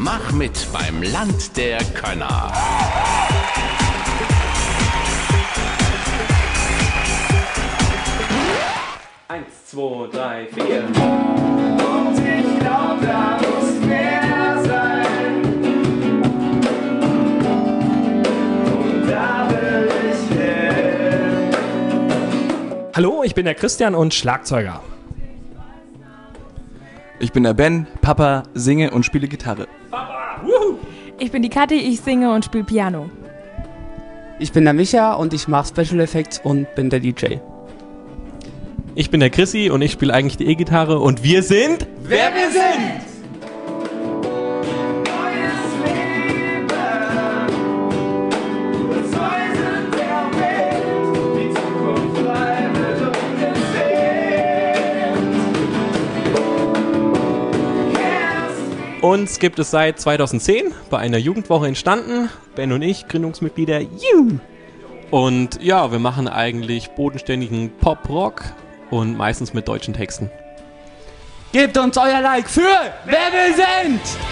Mach mit beim Land der Könner. Eins, zwei, drei, vier. Und ich glaub, da muss mehr sein. Und da will ich hin. Hallo, ich bin der Christian und Schlagzeuger. Ich bin der Ben, Papa, singe und spiele Gitarre. Ich bin die Kathi, ich singe und spiele Piano. Ich bin der Micha und ich mache Special Effects und bin der DJ. Ich bin der Chrissy und ich spiele eigentlich die E-Gitarre und wir sind Wer wir sind! Uns gibt es seit 2010 bei einer Jugendwoche entstanden. Ben und ich, Gründungsmitglieder. Juhu! Und ja, wir machen eigentlich bodenständigen Pop-Rock und meistens mit deutschen Texten. Gebt uns euer Like für Wer wir sind!